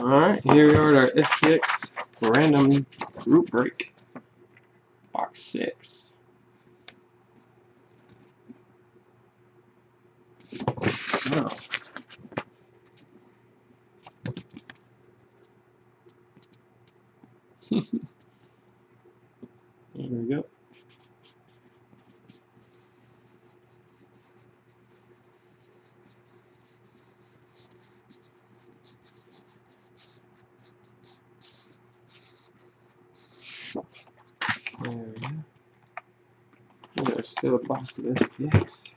Alright, here we are at our SPX random group break. Box 6. Oh. Here we go. There we go. There's still a box of SPX.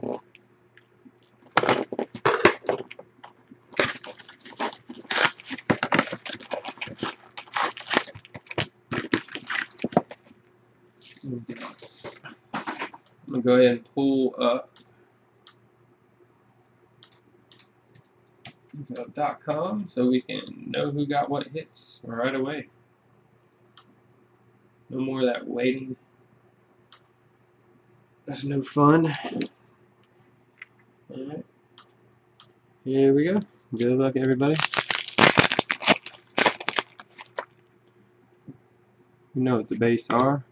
Box. I'm go ahead and pull up .com so we can know who got what hits right away. No more of that waiting. That's no fun. Alright. Here we go. Good luck, everybody. You know what the base are.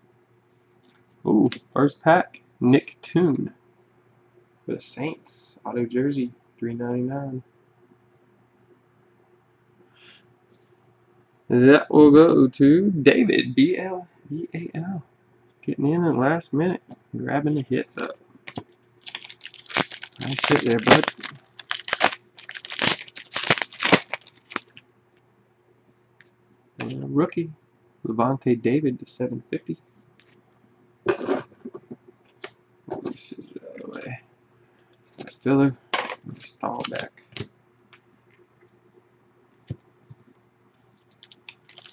Ooh, first pack, Nick Toon. For the Saints, auto jersey, 399. That will go to David B L E A L. Getting in at last minute, grabbing the hits up. Nice hit there, bud. And a rookie, Lavonte David to 750. This is out of the way. Filler,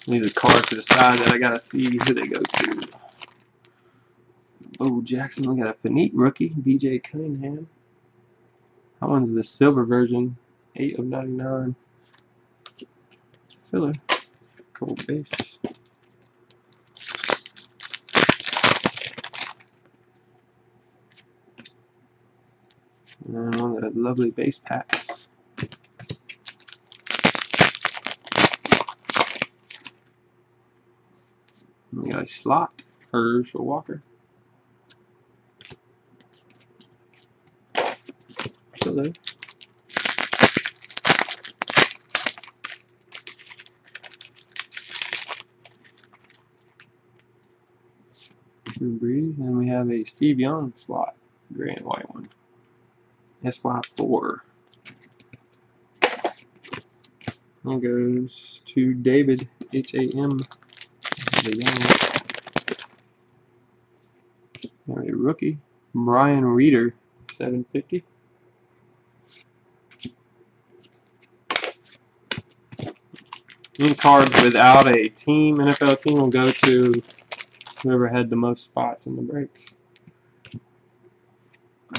Need a card to the side that I gotta see who they go to. Bo oh, Jackson, we got a Finite rookie, BJ Cunningham. That one's the silver version, 8 of 99. Filler, cool base. And one of the lovely base packs. We got a slot, Herschel Walker. Hello. Drew Brees, and we have a Steve Young slot, gray and white one. SY4. That goes to David, H-A-M, the Young. A rookie, Brian Reader, 750. Any cards without a team, NFL team, will go to whoever had the most spots in the break.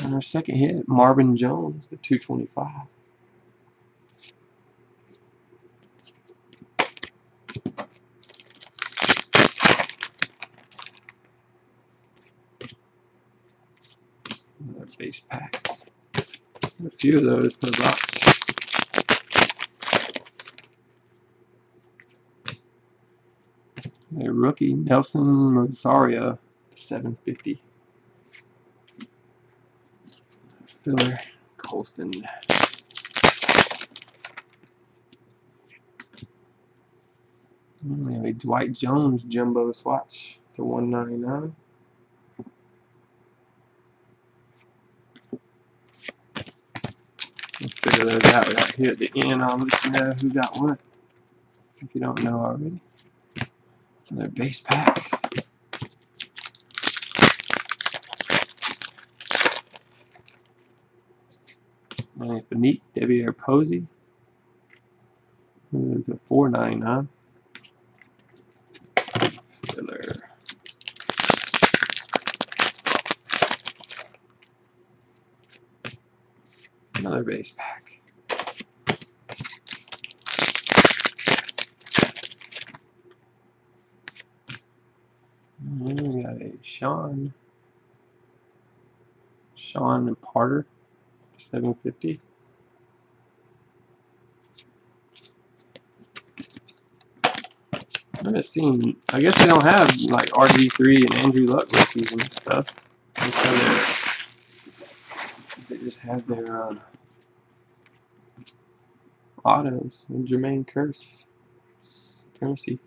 And our second hit, Marvin Jones, the 225. Base pack. A few of those per box. A rookie, Nelson Rosario, 750. Filler, Colston. We have a Dwight Jones jumbo swatch to 199. Figure those out right here at the end. I'll let you know who got what. If you don't know already. Another base pack. If neat, DeVier Posey. There's a 499. Filler. Another base pack. We got got a Sean. Sean and Prater, 750. I haven't seen. I guess they don't have like RG3 and Andrew Luck rookies and stuff. Have their, uh, autos and Jermaine Kearse supremacy.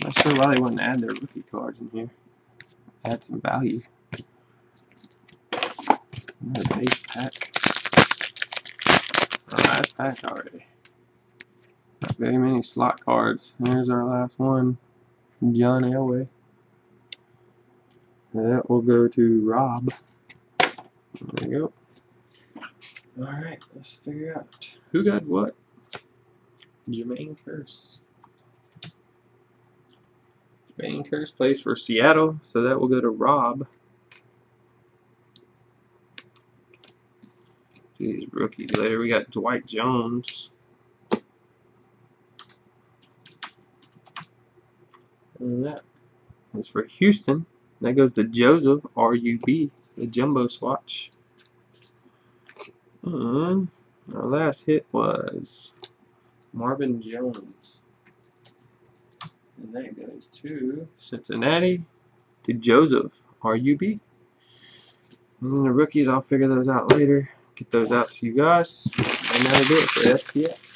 Not sure why they wouldn't add their rookie cards in here. Add some value. Another base pack. Our last pack already. Not very many slot cards. Here's our last one. John Elway. That will go to Rob. There you go. Alright, let's figure out who got what. Jermaine Kearse. Jermaine Kearse plays for Seattle, so that will go to Rob. These rookies later. We got Dwight Jones. That is for Houston. That goes to Joseph RUB, the jumbo swatch. And our last hit was Marvin Jones. And that goes to Cincinnati, to Joseph RUB. And the rookies, I'll figure those out later. Get those out to you guys. And that'll do it for SPX.